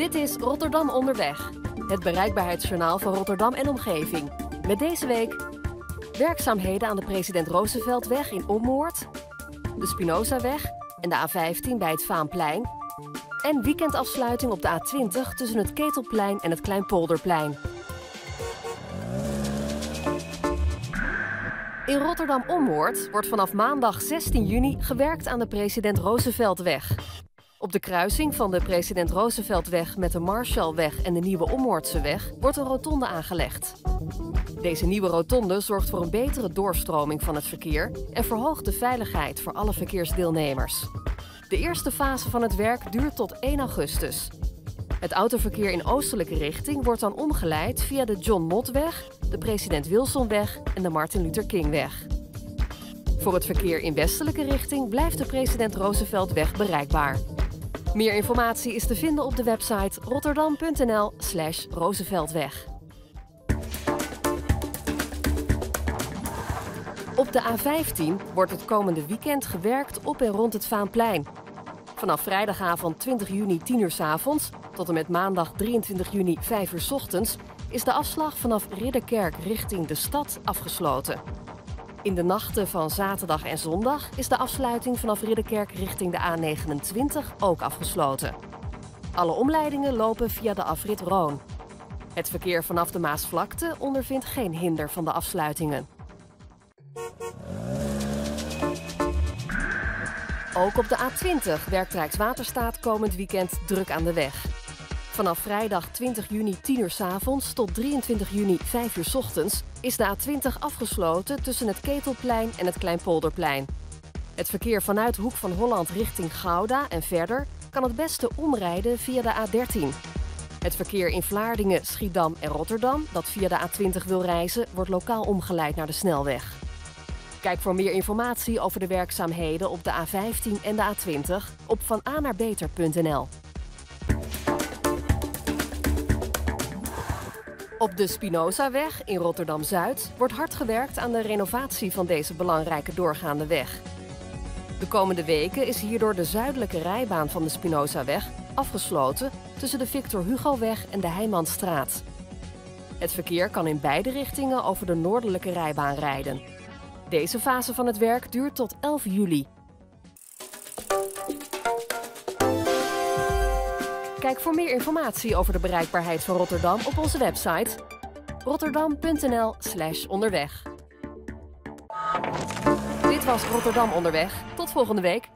Dit is Rotterdam onderweg. Het bereikbaarheidsjournaal van Rotterdam en omgeving. Met deze week werkzaamheden aan de President Rooseveltweg in Ommoord, de Spinozaweg en de A15 bij het Vaanplein en weekendafsluiting op de A20 tussen het Ketelplein en het Kleinpolderplein. In Rotterdam-Ommoord wordt vanaf maandag 16 juni gewerkt aan de President Rooseveltweg. Op de kruising van de President Rooseveltweg met de Marshallweg en de Nieuwe Ommoordseweg wordt een rotonde aangelegd. Deze nieuwe rotonde zorgt voor een betere doorstroming van het verkeer en verhoogt de veiligheid voor alle verkeersdeelnemers. De eerste fase van het werk duurt tot 1 augustus. Het autoverkeer in oostelijke richting wordt dan omgeleid via de John Mottweg, de President Wilsonweg en de Martin Luther Kingweg. Voor het verkeer in westelijke richting blijft de President Rooseveltweg bereikbaar. Meer informatie is te vinden op de website rotterdam.nl/slash Rooseveltweg. Op de A15 wordt het komende weekend gewerkt op en rond het Vaanplein. Vanaf vrijdagavond 20 juni 10 uur s avonds tot en met maandag 23 juni 5 uur s ochtends is de afslag vanaf Ridderkerk richting de stad afgesloten. In de nachten van zaterdag en zondag is de afsluiting vanaf Ridderkerk richting de A29 ook afgesloten. Alle omleidingen lopen via de afrit Roon. Het verkeer vanaf de Maasvlakte ondervindt geen hinder van de afsluitingen. Ook op de A20 werkt Rijkswaterstaat komend weekend druk aan de weg. Vanaf vrijdag 20 juni 10 uur s avonds tot 23 juni 5 uur s ochtends is de A20 afgesloten tussen het Ketelplein en het Kleinpolderplein. Het verkeer vanuit Hoek van Holland richting Gouda en verder kan het beste omrijden via de A13. Het verkeer in Vlaardingen, Schiedam en Rotterdam dat via de A20 wil reizen, wordt lokaal omgeleid naar de snelweg. Kijk voor meer informatie over de werkzaamheden op de A15 en de A20 op vananaarbeter.nl. Op de Spinozaweg in Rotterdam-Zuid wordt hard gewerkt aan de renovatie van deze belangrijke doorgaande weg. De komende weken is hierdoor de zuidelijke rijbaan van de Spinozaweg afgesloten tussen de Victor Hugoweg en de Heijmanstraat. Het verkeer kan in beide richtingen over de noordelijke rijbaan rijden. Deze fase van het werk duurt tot 11 juli. Kijk voor meer informatie over de bereikbaarheid van Rotterdam op onze website rotterdam.nl/slash onderweg. Dit was Rotterdam onderweg. Tot volgende week.